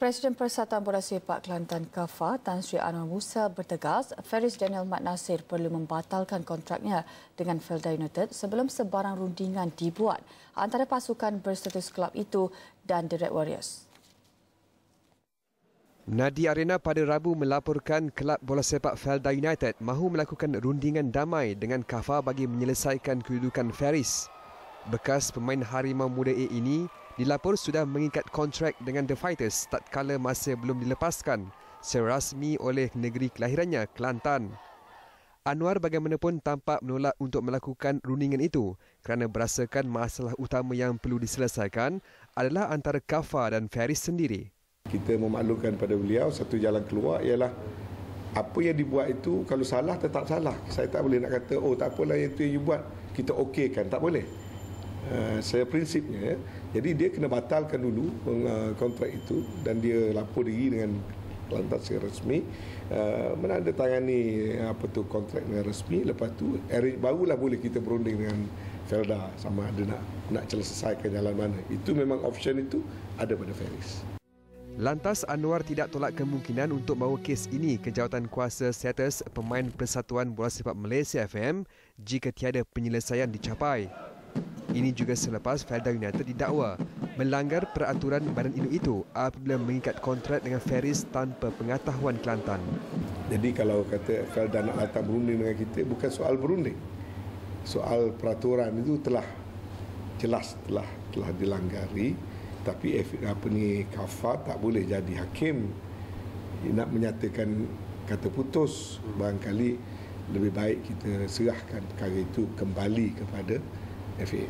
Presiden Persatuan Bola Sepak Kelantan KAFA Tan Sri Anwar Musa bertegas Faris Daniel Mat Nasir perlu membatalkan kontraknya dengan Felda United sebelum sebarang rundingan dibuat antara pasukan berstatus kelab itu dan The Red Warriors. Nadi Arena pada Rabu melaporkan kelab bola sepak Felda United mahu melakukan rundingan damai dengan KAFA bagi menyelesaikan kedudukan Faris. Bekas pemain Harimau Muda A ini dilapor sudah mengikat kontrak dengan The Fighters tatkala masa belum dilepaskan serasmi oleh negeri kelahirannya Kelantan. Anwar bagaimanapun tampak menolak untuk melakukan rundingan itu kerana berasakan masalah utama yang perlu diselesaikan adalah antara Kafa dan Faris sendiri. Kita memaklumkan pada beliau satu jalan keluar ialah apa yang dibuat itu kalau salah tetap salah. Saya tak boleh nak kata oh tak apalah yang itu yang you buat kita okeykan tak boleh. Uh, saya prinsipnya ya. Jadi dia kena batalkan dulu uh, kontrak itu dan dia lapor diri dengan lantas secara resmi uh, menandatangani apa tu kontrak dengan resmi lepas tu barulah boleh kita berunding dengan Felda sama ada nak nak selesaikan jalan mana itu memang option itu ada pada Feris Lantas Anwar tidak tolak kemungkinan untuk bawa kes ini ke jawatan kuasa status pemain Persatuan Bola Sepak Malaysia FM jika tiada penyelesaian dicapai. Ini juga selepas Felda United didakwa melanggar peraturan badan induk itu apabila mengikat kontrak dengan Ferris tanpa pengetahuan Kelantan. Jadi kalau kata Felda nak datang berunding dengan kita bukan soal berunding. Soal peraturan itu telah jelas telah telah dilanggari tapi apa ni kafa tak boleh jadi hakim nak menyatakan kata putus barangkali lebih baik kita serahkan perkara itu kembali kepada في